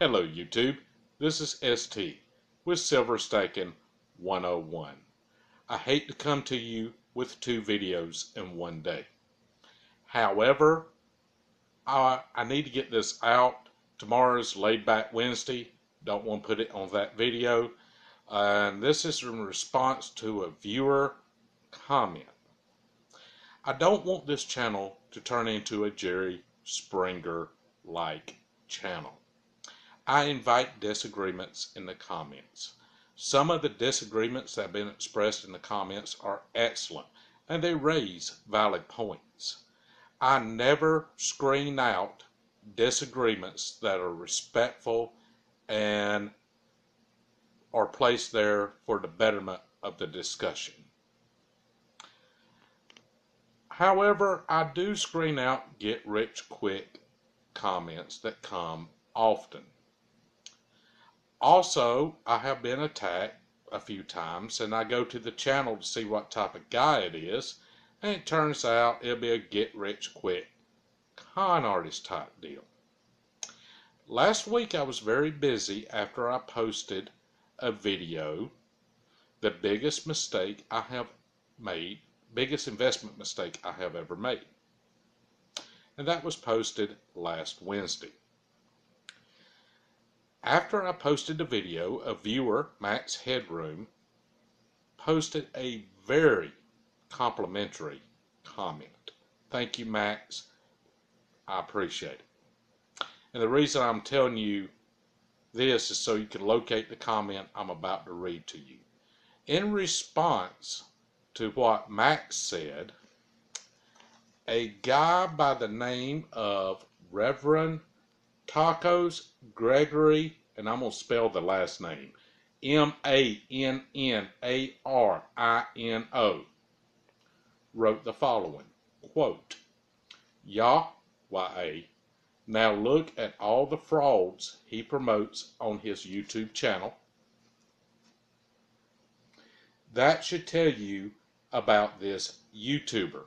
Hello YouTube, this is ST with Silver Stacking 101. I hate to come to you with two videos in one day. However, I, I need to get this out. Tomorrow's laid back Wednesday. Don't want to put it on that video. And this is in response to a viewer comment. I don't want this channel to turn into a Jerry Springer like channel. I invite disagreements in the comments. Some of the disagreements that have been expressed in the comments are excellent and they raise valid points. I never screen out disagreements that are respectful and are placed there for the betterment of the discussion. However, I do screen out get rich quick comments that come often. Also, I have been attacked a few times, and I go to the channel to see what type of guy it is, and it turns out it'll be a get rich quick con artist type deal. Last week I was very busy after I posted a video, the biggest mistake I have made biggest investment mistake I have ever made. And that was posted last Wednesday. After I posted the video, a viewer, Max Headroom, posted a very complimentary comment. Thank you, Max. I appreciate it. And the reason I'm telling you this is so you can locate the comment I'm about to read to you. In response to what Max said, a guy by the name of Reverend Tacos Gregory, and I'm going to spell the last name M A N N A R I N O, wrote the following quote, Yah, Y-A, now look at all the frauds he promotes on his YouTube channel. That should tell you about this YouTuber.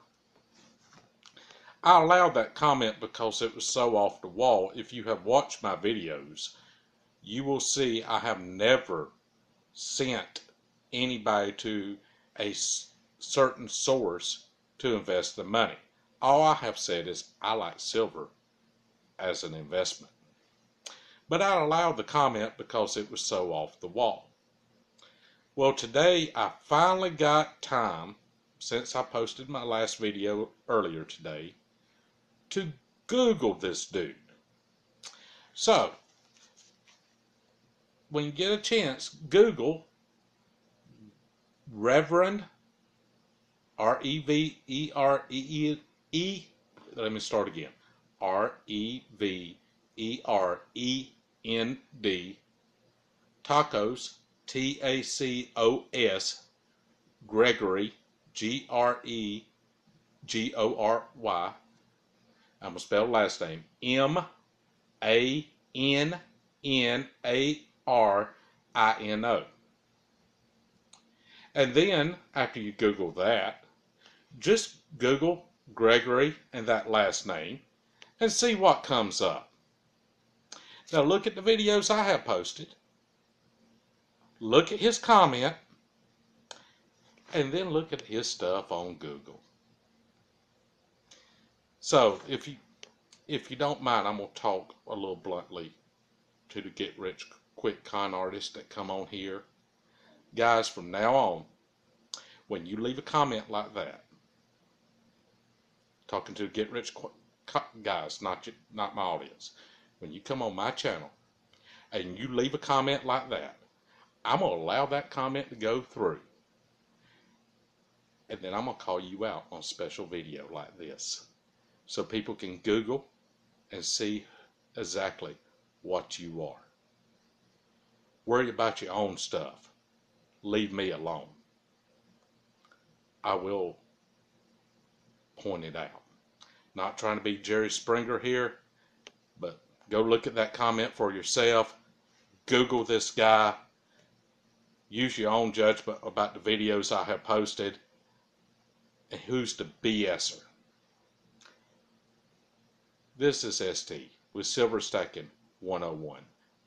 I allowed that comment because it was so off the wall. If you have watched my videos, you will see I have never sent anybody to a certain source to invest the money. All I have said is I like silver as an investment. But I allowed the comment because it was so off the wall. Well, today I finally got time, since I posted my last video earlier today, to Google this dude. So, when you get a chance, Google Reverend R E V E R E E. Let me start again. R E V E R E N D Tacos T A C O S, Gregory, G R E G O R Y. I'm to spell last name M A N N A R I N O. And then, after you Google that, just Google Gregory and that last name and see what comes up. Now, look at the videos I have posted look at his comment, and then look at his stuff on Google. So if you if you don't mind, I'm gonna talk a little bluntly to the get rich quick con artists that come on here. Guys, from now on, when you leave a comment like that, talking to get rich guys, not your, not my audience, when you come on my channel and you leave a comment like that, I'm to allow that comment to go through. And then I'm to call you out on special video like this. So people can Google and see exactly what you are. Worry about your own stuff. Leave me alone. I will point it out. Not trying to be Jerry Springer here, but go look at that comment for yourself. Google this guy use your own judgment about the videos I have posted and who's the BSer. This is ST with Silver Stacking 101.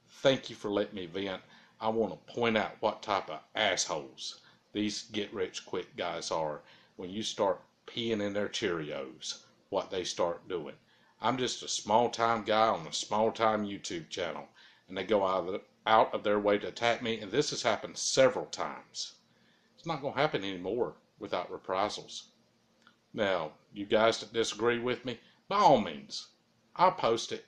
Thank you for letting me vent. I want to point out what type of assholes these get rich quick guys are when you start peeing in their Cheerios, what they start doing. I'm just a small time guy on a small time YouTube channel, and they go out of, the, out of their way to attack me, and this has happened several times. It's not going to happen anymore without reprisals. Now, you guys that disagree with me, by all means, I'll post it.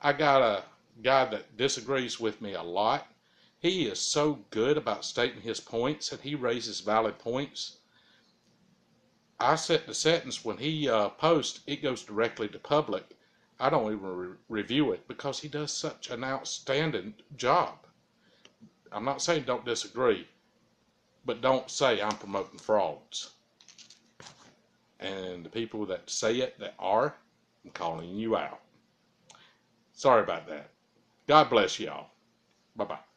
I got a guy that disagrees with me a lot. He is so good about stating his points and he raises valid points. I set the sentence when he uh, posts, it goes directly to public. I don't even re review it because he does such an outstanding job. I'm not saying don't disagree, but don't say I'm promoting frauds. And the people that say it, that are, I'm calling you out. Sorry about that. God bless y'all. Bye bye.